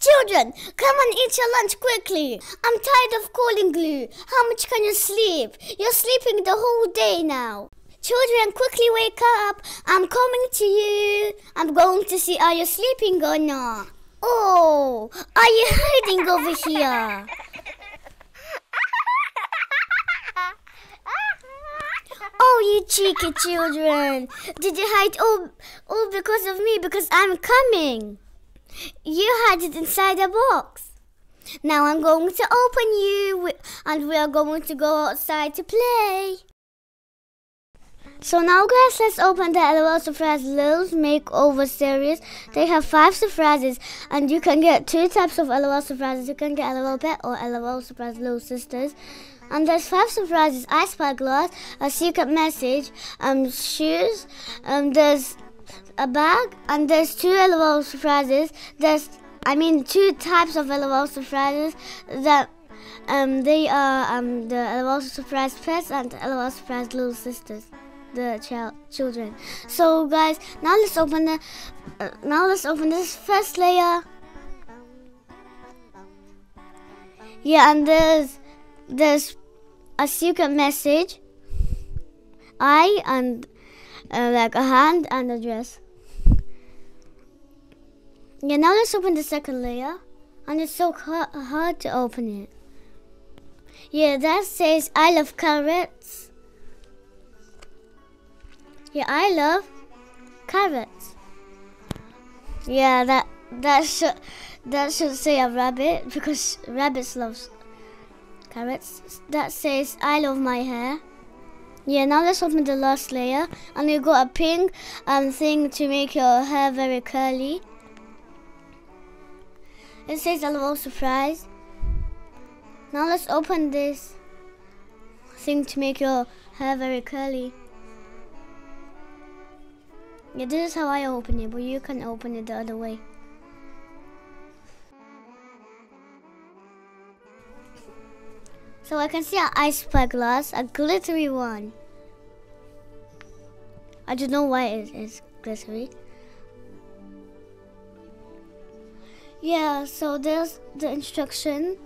Children, come and eat your lunch quickly. I'm tired of calling you. How much can you sleep? You're sleeping the whole day now. Children, quickly wake up. I'm coming to you. I'm going to see are you sleeping or not. Oh, are you hiding over here? Oh, you cheeky children. Did you hide all, all because of me? Because I'm coming. You had it inside a box. Now I'm going to open you and we are going to go outside to play. So now guys, let's open the LOL Surprise Littles Makeover series. They have five surprises and you can get two types of LOL surprises. You can get LOL Pet or LOL Surprise Little Sisters. And there's five surprises, ice pack glass, a secret message, um, shoes, um, there's a bag, and there's two LOL surprises. There's, I mean, two types of LOL surprises that um, they are um, the LOL surprise pets and LOL surprise little sisters, the child children. So guys, now let's open the uh, now let's open this first layer. Yeah, and there's there's a secret message. I and uh, like a hand and a dress. Yeah, now let's open the second layer. And it's so hard to open it. Yeah, that says I love carrots. Yeah, I love carrots. Yeah, that that should that should say a rabbit because rabbits loves carrots. That says I love my hair. Yeah, now let's open the last layer. And you got a pink um, thing to make your hair very curly. It says a little surprise. Now let's open this thing to make your hair very curly. Yeah, this is how I open it, but you can open it the other way. So I can see an ice pack glass, a glittery one. I don't know why it is glittery. Yeah, so there's the instruction.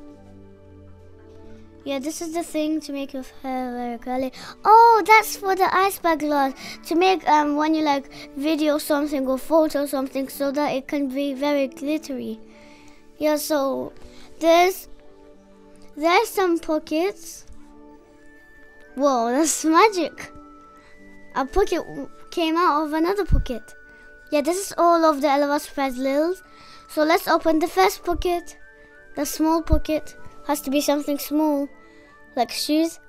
Yeah, this is the thing to make your hair very curly. Oh, that's for the ice pack glass. To make um when you like video something or photo something so that it can be very glittery. Yeah, so there's there's some pockets. Whoa, that's magic. A pocket came out of another pocket. Yeah, this is all of the LOL Surprise Lils. So let's open the first pocket. The small pocket has to be something small, like shoes.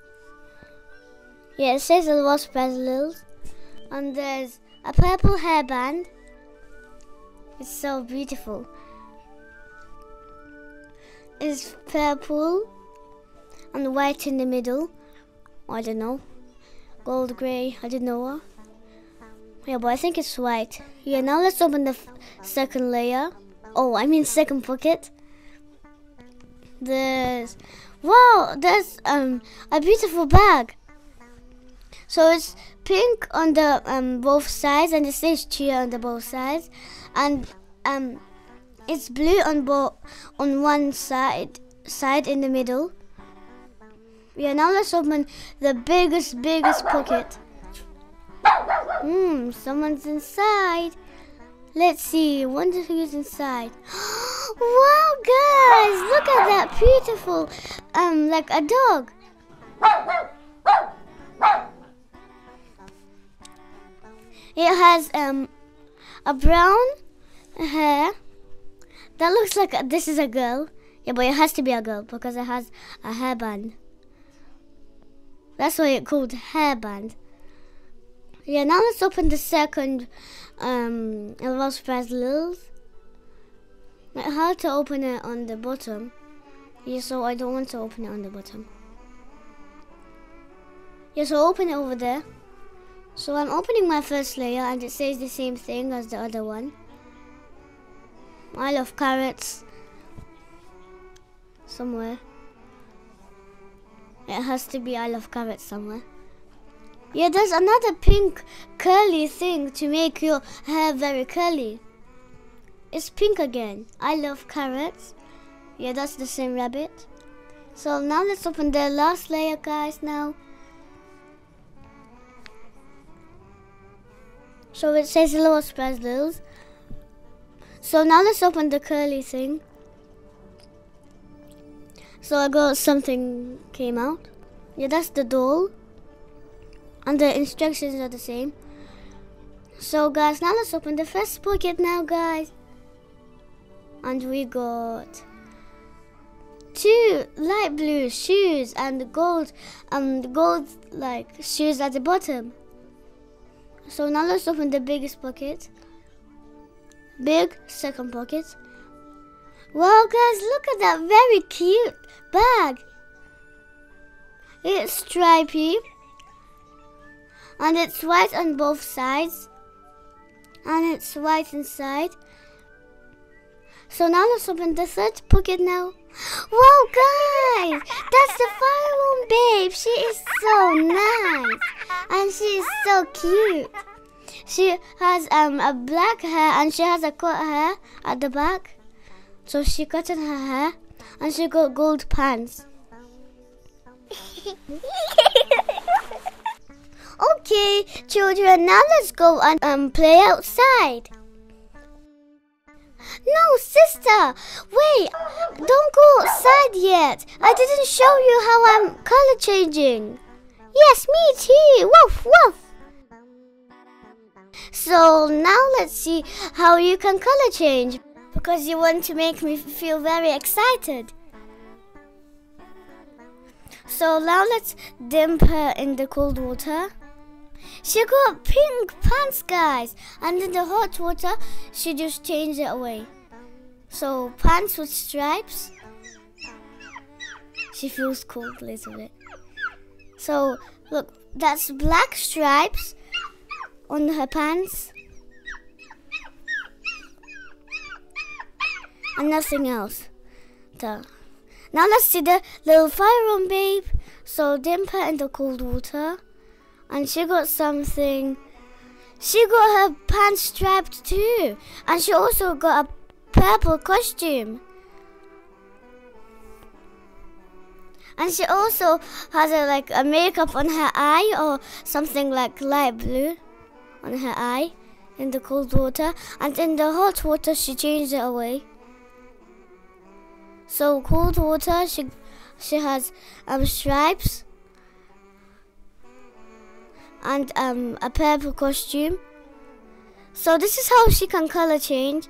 Yeah, it says Surprise Lils. And there's a purple hairband. It's so beautiful. It's purple and white in the middle. I don't know. Gold, grey, I don't know. Yeah, but I think it's white. Yeah, now let's open the second layer. Oh, I mean second pocket. There's, wow, there's um a beautiful bag. So it's pink on the um both sides, and it says cheer on the both sides, and um it's blue on both on one side side in the middle. Yeah, now let's open the biggest, biggest pocket. Hmm, someone's inside. Let's see, wonder who's inside. wow, guys, look at that beautiful, um, like a dog. It has um a brown hair. That looks like a, this is a girl. Yeah, but it has to be a girl because it has a hairband. That's why it's called hairband. Yeah, now let's open the second um, Surprise Lils. Like how to open it on the bottom. Yeah, so I don't want to open it on the bottom. Yeah, so open it over there. So I'm opening my first layer and it says the same thing as the other one. I love carrots. Somewhere. It has to be I love carrots somewhere. Yeah, there's another pink curly thing to make your hair very curly. it's pink again. I love carrots. Yeah, that's the same rabbit. So now let's open the last layer, guys, now. So it says little Spazzles. So now let's open the curly thing. So I got something came out. Yeah, that's the doll. And the instructions are the same. So guys, now let's open the first pocket now, guys. And we got two light blue shoes and the gold um gold like shoes at the bottom. So now let's open the biggest pocket. Big second pocket. Wow guys, look at that very cute bag. It's stripy and it's white on both sides and it's white inside. So now let's open the third pocket now. Wow, guys, that's the fireworm babe. She is so nice and she is so cute. She has um a black hair and she has a cut hair at the back. So she cut in her hair and she got gold pants. okay, children, now let's go and um, play outside. No, sister, wait, don't go outside yet. I didn't show you how I'm color changing. Yes, me too. Woof, woof. So now let's see how you can color change because you want to make me feel very excited. So now let's dip her in the cold water. She got pink pants, guys, and in the hot water, she just changed it away. So pants with stripes. She feels cold a little bit. So look, that's black stripes on her pants. And nothing else. Now let's see the little fireworm babe. So dip her in the cold water. And she got something. She got her pants strapped too. And she also got a purple costume. And she also has a, like a makeup on her eye or something like light blue on her eye in the cold water. And in the hot water, she changed it away. So cold water, she she has um stripes and um a purple costume. So this is how she can color change.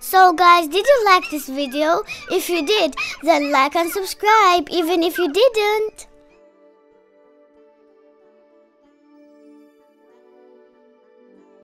So guys, did you like this video? If you did, then like and subscribe even if you didn't.